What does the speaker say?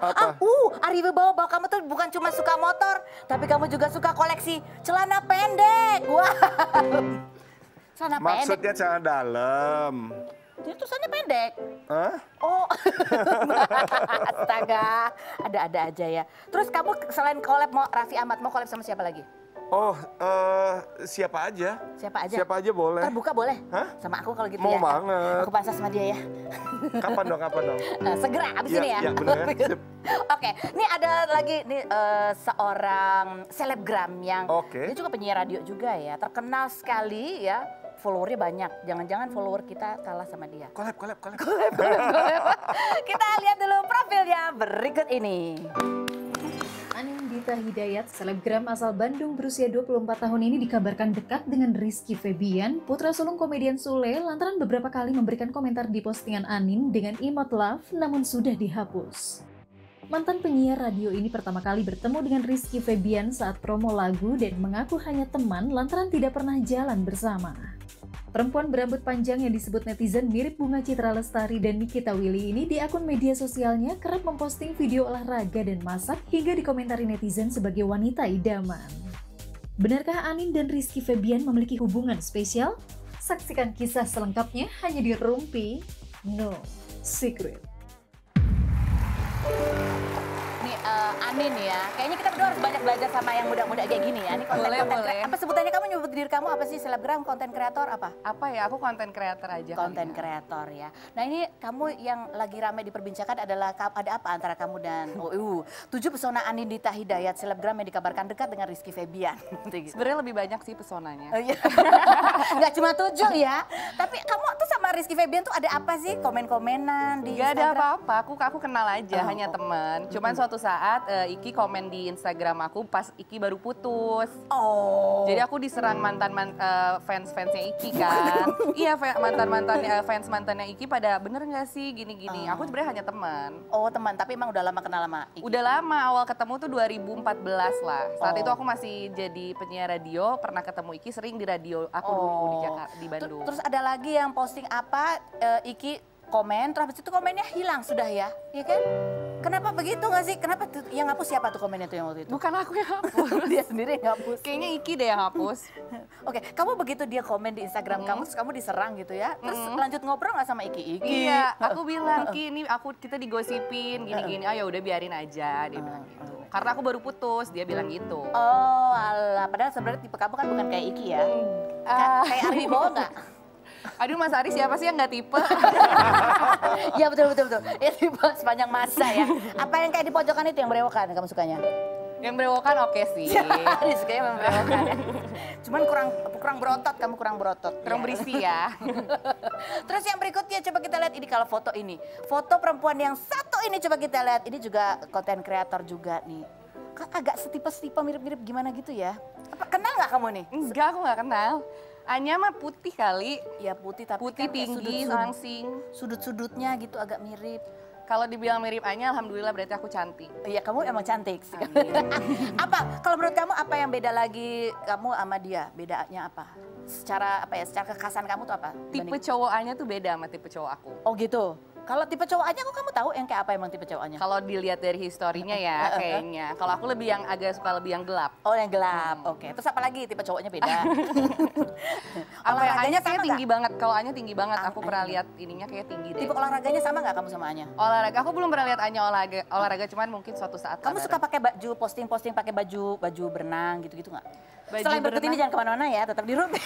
Ah, uh, Ari Wibowo bahwa kamu tuh bukan cuma suka motor, tapi kamu juga suka koleksi celana pendek. Wah. celana pendek. Maksudnya celana dalam. Jadi tulisannya pendek. Hah? Oh, astaga, ada-ada aja ya. Terus kamu selain collab mau Raffi Ahmad mau collab sama siapa lagi? Oh, eh siapa aja? Siapa aja? Siapa aja boleh. Terbuka boleh? Hah? Sama aku kalau gitu Mau ya. banget. Aku pasang sama dia ya. Kapan dong, kapan dong? Nah, segera abis Iya, ini ya. iya, bener ya. Oke, ini ada lagi nih eh, seorang selebgram yang Oke. dia juga penyiar radio juga ya, terkenal sekali ya, followernya banyak. Jangan-jangan follower kita kalah sama dia. Collab, collab, collab. Kita lihat dulu profilnya berikut ini. Anindita Hidayat, selebgram asal Bandung berusia 24 tahun ini dikabarkan dekat dengan Rizky Febian, putra sulung komedian Sule, lantaran beberapa kali memberikan komentar di postingan Anin dengan emot love namun sudah dihapus. Mantan penyiar radio ini pertama kali bertemu dengan Rizky Febian saat promo lagu dan mengaku hanya teman lantaran tidak pernah jalan bersama. Perempuan berambut panjang yang disebut netizen mirip Bunga Citra Lestari dan Nikita Willy ini di akun media sosialnya kerap memposting video olahraga dan masak hingga dikomentari netizen sebagai wanita idaman. Benarkah Anin dan Rizky Febian memiliki hubungan spesial? Saksikan kisah selengkapnya hanya di Rumpi No Secret. Nih eh, Anin ya, kayaknya kita berdua harus banyak belajar sama yang muda-muda kayak gini ya. Ini konten, Boleh, konten boleh. Apa kamu apa sih? Selebgram, konten kreator apa? Apa ya, aku konten kreator aja. konten kreator ya. Nah ini kamu yang lagi ramai diperbincangkan adalah ada apa antara kamu dan OU? Tujuh pesona Anindita Hidayat, selebgram yang dikabarkan dekat dengan Rizky Febian. Gitu. Sebenarnya lebih banyak sih pesonanya. Oh, iya. Nggak cuma tujuh ya. Tapi kamu tuh sama Rizky Febian tuh ada apa sih? Komen-komenan di Gak ada Instagram? apa-apa, aku aku kenal aja, Oh, hanya oh. teman. Cuman suatu saat eh, Iki komen di Instagram aku pas Iki baru putus. Oh. Jadi aku diserang mantan man, eh, fans-fansnya Iki kan. iya mantan mantan fans mantannya Iki pada bener nggak sih gini-gini. Oh. Aku sebenarnya hanya teman. Oh teman, tapi emang udah lama kenal sama Iki? Udah lama awal ketemu tuh 2014 lah. Saat Oh. itu aku masih jadi penyiar radio, pernah ketemu Iki sering di radio aku dulu di Jakarta di Ter- Bandung. Terus ada lagi yang posting apa, eh, Iki komen, terus habis itu komennya hilang sudah ya, iya kan? Kenapa begitu nggak sih? Kenapa tuh, yang hapus siapa tuh komennya tuh yang waktu itu? Bukan aku yang hapus. dia sendiri yang hapus. Kayaknya Iki deh yang hapus. Oke, kamu begitu dia komen di Instagram kamu, terus kamu diserang gitu ya, terus lanjut ngobrol nggak sama Iki? Iki. Iya, aku bilang Ki ini aku kita digosipin gini-gini. Oh ya udah biarin aja dia bilang gitu. Karena aku baru putus, dia bilang gitu. Oh, alah. Padahal sebenarnya tipe kamu kan bukan kayak Iki ya. Ka- Ah. kayak Ari Wibowo nggak? Aduh Mas Ari siapa sih yang nggak tipe? Iya betul betul betul. Ya tipe sepanjang masa ya. Apa yang kayak di pojokan itu yang berewokan kamu sukanya? yang berewokan oke sih. Ini sukanya memang berewokan ya. Cuman kurang kurang berotot, kamu kurang berotot. Kurang Ya. berisi ya. Terus yang berikutnya coba kita lihat ini kalau foto ini. Foto perempuan yang satu ini coba kita lihat. Ini juga konten kreator juga nih. Agak setipe-setipe mirip-mirip gimana gitu ya. Apa, kenal nggak kamu nih? Enggak, aku nggak kenal. Anya mah putih kali. Ya putih tapi Putih kan tinggi, sudut-sudut- langsing. Sudut-sudutnya gitu agak mirip. Kalau dibilang mirip Anya, alhamdulillah berarti aku cantik. Iya kamu emang cantik sih. Apa kalau menurut kamu apa yang beda lagi kamu sama dia? Bedanya apa? Secara apa ya? Secara kekhasan kamu tuh apa? Tipe cowok Anya tuh beda sama tipe cowok aku. Oh gitu. Kalau tipe cowok aja kok kamu tahu yang kayak apa emang tipe cowoknya? Kalau dilihat dari historinya ya kayaknya. Kalau aku lebih yang agak suka lebih yang gelap. Oh yang gelap. Oke. Terus apa lagi tipe cowoknya beda? Apa ya, Anya kayak sama tinggi nggak? banget. Kalau Anya tinggi banget, aku Anya pernah lihat ininya kayak tinggi deh. Tipe olahraganya sama nggak kamu sama Anya? olahraga, aku belum pernah lihat Anya olahraga, olahraga cuman mungkin suatu saat. Kamu suka pakai baju posting-posting pakai baju baju berenang gitu-gitu nggak? Baju Setelah berikut ini jangan ke mana-mana ya, tetap di rumah.